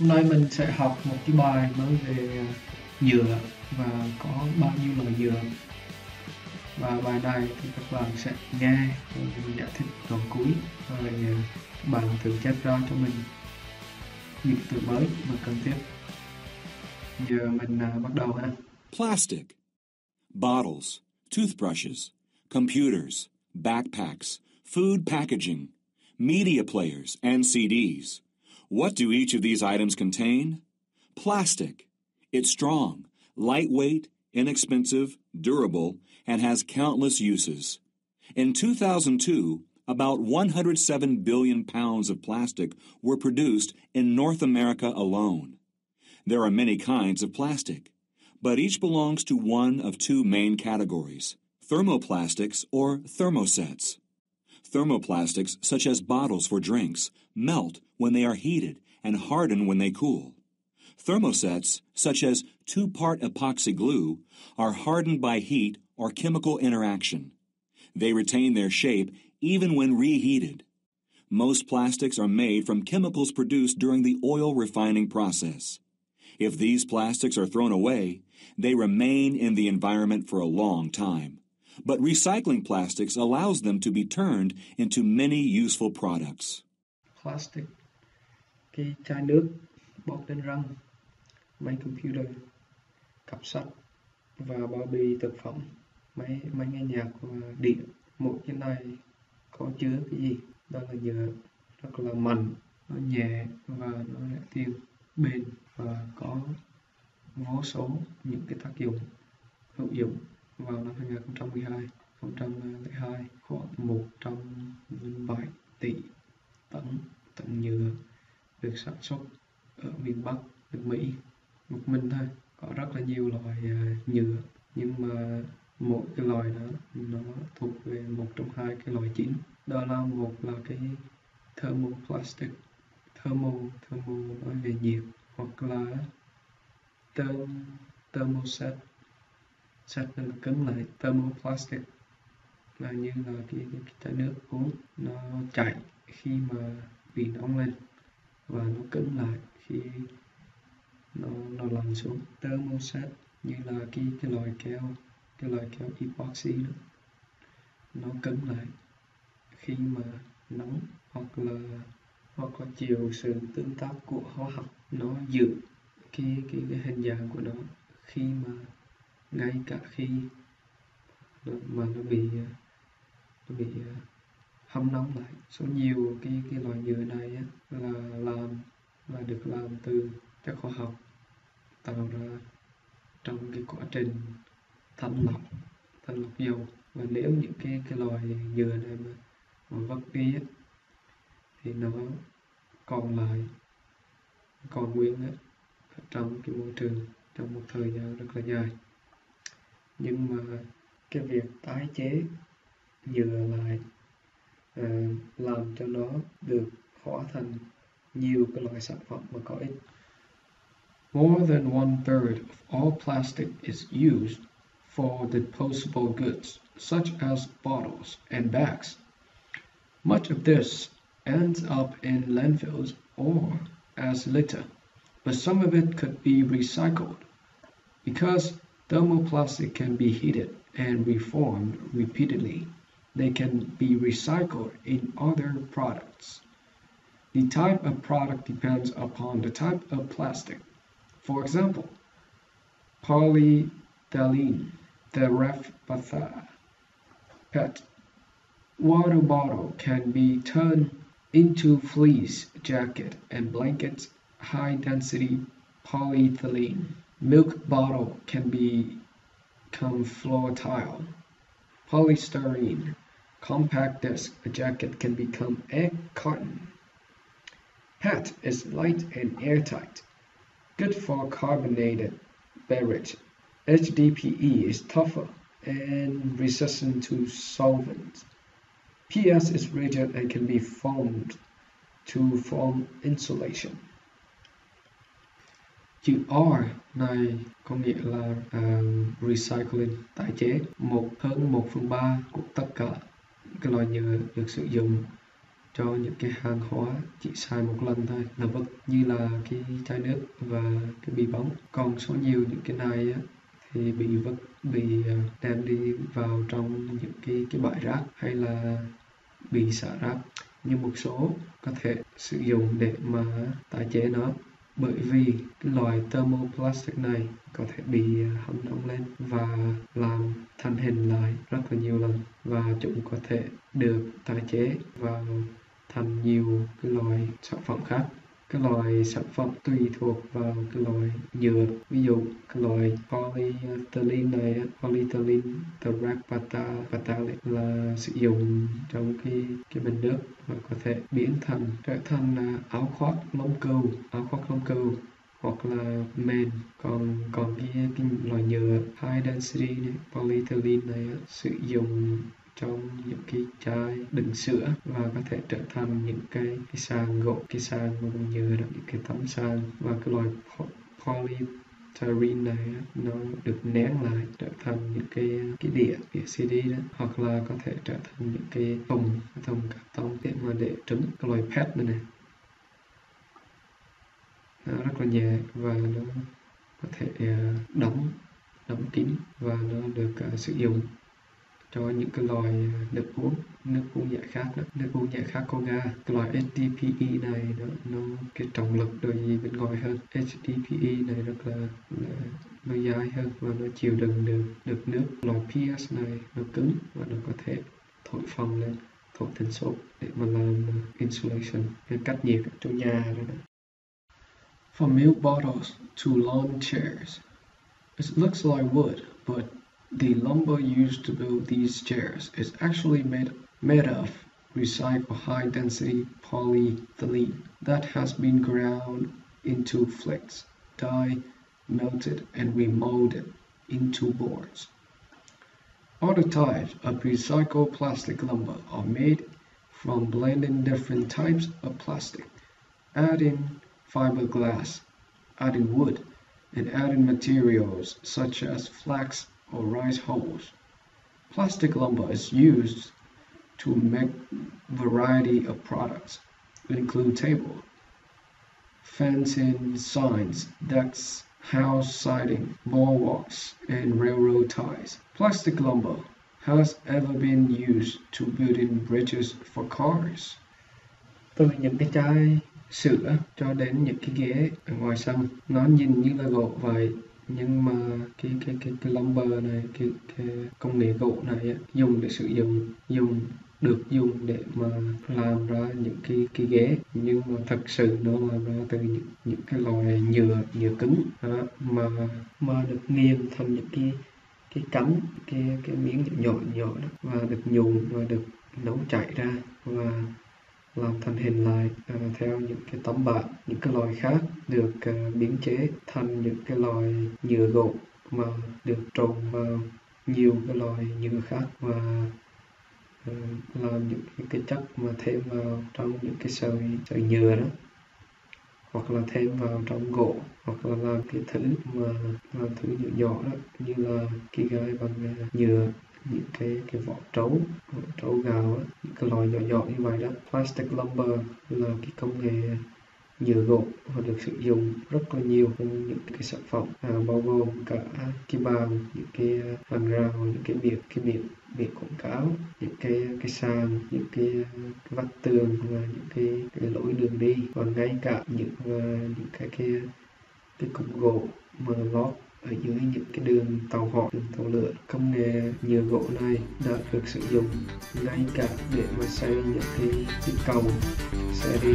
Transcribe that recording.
Hôm nay mình sẽ học một cái bài nói về dừa và có bao nhiêu loại dừa Và bài này thì các bạn sẽ nghe rồi mình giải thích đoạn cuối rồi bạn tự chép ra cho mình những từ mới mà cần thiết. Giờ mình uh, bắt đầu ha. Plastic. Bottles, toothbrushes, computers, backpacks, food packaging, media players, and CDs. What do each of these items contain? Plastic. It's strong, lightweight, inexpensive, durable, and has countless uses. In 2002, about 107 billion pounds of plastic were produced in North America alone. There are many kinds of plastic, but each belongs to one of two main categories thermoplastics or thermosets. Thermoplastics, such as bottles for drinks, melt when they are heated and harden when they cool. Thermosets, such as two part epoxy glue, are hardened by heat or chemical interaction. They retain their shape even when reheated. Most plastics are made from chemicals produced during the oil refining process. If these plastics are thrown away, they remain in the environment for a long time. But recycling plastics allows them to be turned into many useful products. Plastic, cái chai nước, bóp lên răng, máy computer, cặp sách và bao bì thực phẩm, máy máy nghe nhạc và điện. Mỗi cái này có chứa cái gì? Đó là nhựa. Rất là mạnh, nó nhẹ và nó lại tiêu bền. Và có vô số những cái tác dụng hữu dụng vào năm 2012 2002 khoảng 107 tỷ tấn tấn nhựa được sản xuất ở miền Bắc nước Mỹ. Một mình thôi có rất là nhiều loại uh, nhựa nhưng mà mỗi cái loại đó nó thuộc về một trong hai cái loại chính. Đó là một là cái thermoplastic thermo thermo nói về nhiệt hoặc là therm thermoset set nó cứng lại thermoplastic là như là cái, cái, cái chai nước uống nó chảy khi mà bị nóng lên và nó cứng lại khi nó nó lăn xuống. Thermoset như là cái cái loại keo cái loại keo epoxy đó nó cứng lại khi mà nóng hoặc là hoặc là chiều sự tương tác của hóa học. Nó giữ cái cái, cái hình dạng của nó khi mà ngay cả khi mà nó bị ờ, nó bị ờ, hâm nóng lại số nhiều cái cái loại nhựa này á, là làm là được làm từ các khoa học tạo ra trong cái quá trình thanh lọc thanh lọc dầu. Và nếu những cái cái loại nhựa này mà, mà vất đi á, thì nó còn lại còn nguyên á, trong cái môi trường trong một thời gian rất là dài. Nhưng mà cái việc tái chế nhựa lại uh, làm cho nó được hóa thành nhiều cái loại sản phẩm mà có ích. More than one third of all plastic is used for disposable goods, such as bottles and bags. Much of this ends up in landfills or as litter, but some of it could be recycled because thermoplastic can be heated and reformed repeatedly. They can be recycled in other products. The type of product depends upon the type of plastic. For example, polyethylene, the ref PET water bottle can be turned into fleece jacket and blankets high density polyethylene. Milk bottle can become floor tile. Polystyrene compact disc jacket can become egg cotton. PET is light and airtight, good for carbonated beverage. HDPE is tougher and resistant to solvents. PS is rigid and can be formed to form insulation. Chữ R này có nghĩa là uh, recycling, tái chế. Một hơn 1 phần 3 của tất cả cái loại nhựa được sử dụng cho những cái hàng hóa chỉ xài một lần thôi là vứt như là cái chai nước và cái bì bóng. Còn số nhiều những cái này á, thì bị vứt bị ờ, đem đi vào trong những cái cái bãi rác hay là bị xả rác. Như một số có thể sử dụng để mà tái chế nó bởi vì cái loại thermoplastic này có thể bị à, hâm nóng lên và làm thành hình lại rất là nhiều lần và chúng có thể được tái chế vào thành nhiều cái loại sản phẩm khác cái loại sản phẩm tùy thuộc vào cái loại nhựa, ví dụ cái loại polyethylene này, polyethylene terephthalate là sử dụng trong cái cái bình nước và có thể biến thành, trở thành à, áo khoác lông cừu, áo khoác lông cừu hoặc là men còn còn cái, cái loại nhựa high density này, polyethylene này sử dụng trong những cái chai đựng sữa và có thể trở thành những cái cái sàn gỗ cái sàn bằng nhựa đó những cái tấm sàn. Và cái loại polystyrene này nó được nén lại trở thành những cái cái đĩa đĩa CD đó. Hoặc là có thể trở thành những cái thùng thùng cắt tông để mà để trứng. Cái loại PET này này rất là nhẹ và nó có thể ờ, đóng đóng kín và nó được ờ, sử dụng cho những cái loại ờ, nước uống nước uống giải khát đó. nước uống giải khát có ga cái loại HDPE này nó, nó cái trọng lực đối gì bên ngoài hơn HDPE này rất là, là nó dài hơn và nó chịu đựng được được nước loại PS này nó cứng và nó có thể thổi phồng lên thổi thành số để mà làm insulation cách nhiệt trong nhà rồi đó. From milk bottles to lawn chairs. It looks like wood, but The lumber used to build these chairs is actually made, made of recycled high-density polyethylene that has been ground into flakes, die, melted, and remolded into boards. Other types of recycled plastic lumber are made from blending different types of plastic, adding fiberglass, adding wood, and adding materials such as flax or rice hulls. Plastic lumber is used to make variety of products, include table, fencing, signs, decks, house siding, bulwarks, and railroad ties. Plastic lumber has ever been used to building bridges for cars. Sữa cho đến những cái ghế ở ngoài sân, nó nhìn như là gỗ vậy nhưng mà cái cái cái cái lumber này cái, cái công nghệ gỗ này dùng để sử dụng dùng được dùng để mà làm ra những cái cái ghế. Nhưng mà thật sự nó làm ra từ những những cái loại nhựa nhựa cứng đó, mà mà được nghiền thành những cái cái cánh cái cái miếng nhỏ nhỏ đó và được nhùn và được nấu chảy ra và làm thành hình lại uh, theo những cái tấm bạc những cái loại khác được à, uh, biến chế thành những cái loại nhựa gỗ mà được trộn vào nhiều cái loại nhựa khác và uh, làm những cái, cái chất mà thêm vào trong những cái sợi sợi nhựa đó. Hoặc là thêm vào trong gỗ hoặc là làm cái thứ mà làm thứ nhựa nhỏ đó như là cái gai bằng nhựa những cái cái vỏ trấu vỏ trấu gạo những cái loại nhỏ nhỏ như vậy đó. Plastic lumber là cái công nghệ nhựa gỗ và được sử dụng rất là nhiều trong những cái sản phẩm à, bao gồm cả cái bàn những cái à, hàng rào những cái biển cái biển biển quảng cáo những cái cái sàn những cái, cái vách tường và những cái, cái lối đường đi. Và ngay cả những uh, những cái cái cái cục gỗ mà lót ở dưới những cái đường tàu hỏa, đường tàu lửa. Công nghệ nhựa gỗ này đã được sử dụng ngay cả để mà xây những cái, cái cầu xe đi